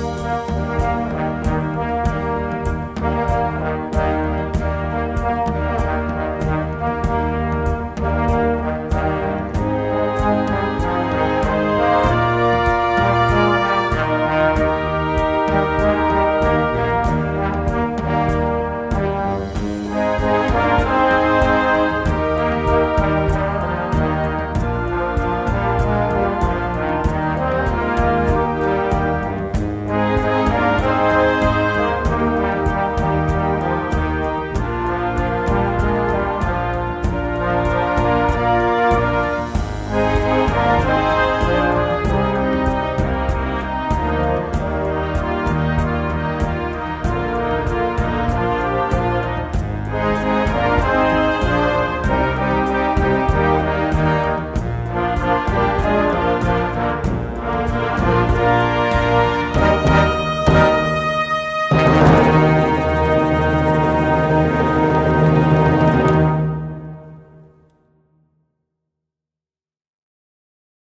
Música